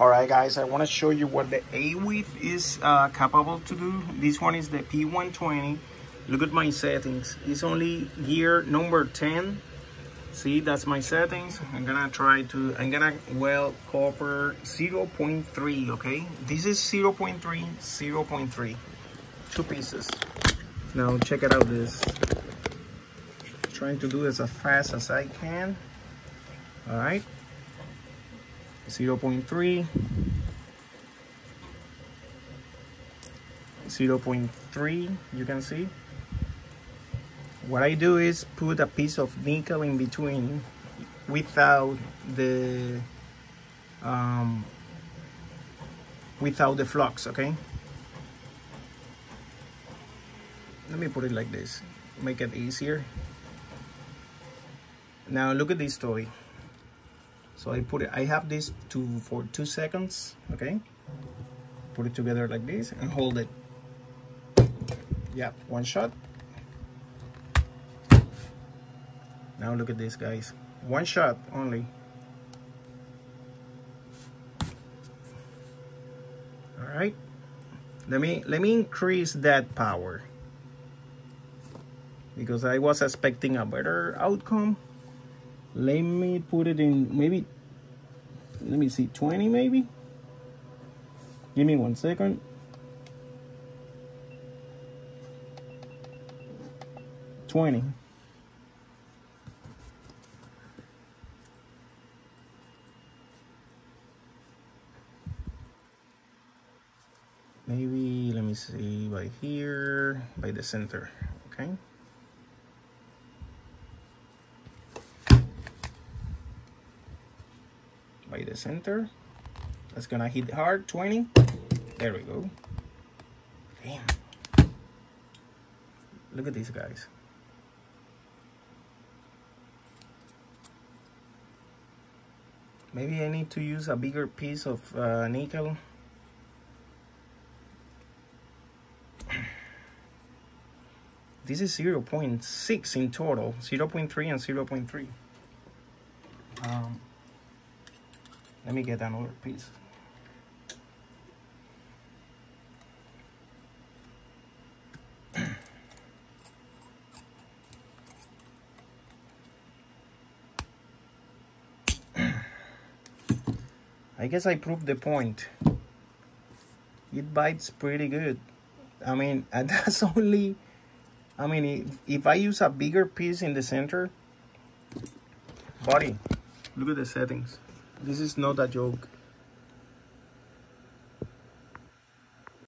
All right, guys, I want to show you what the AWithZ is uh, capable to do. This one is the P120. Look at my settings. It's only gear number 10. See, that's my settings. I'm gonna try to, I'm gonna well copper 0.3, okay? This is 0.3, 0.3, two pieces. Now check it out this. Trying to do this as fast as I can. All right. 0 0.3 0 0.3 you can see. What I do is put a piece of nickel in between without the um, without the flux okay? Let me put it like this. Make it easier. Now look at this toy so I put it I have this for two seconds okay? Put it together like this and hold it. Yeah one shot. Now look at this guys. One shot only. All right. Let me let me increase that power. Because I was expecting a better outcome let me put it in maybe let me see 20 maybe give me one second Twenty. Maybe let me see by here, by the center, okay? The center. That's gonna hit hard, 20. There we go. Damn. Look at these guys. Maybe I need to use a bigger piece of uh, nickel. This is 0 0.6 in total, 0 0.3 and 0 0.3. Um, let me get another piece. I guess I proved the point. It bites pretty good. I mean, that's only, I mean, if, if I use a bigger piece in the center, buddy, look at the settings. This is not a joke.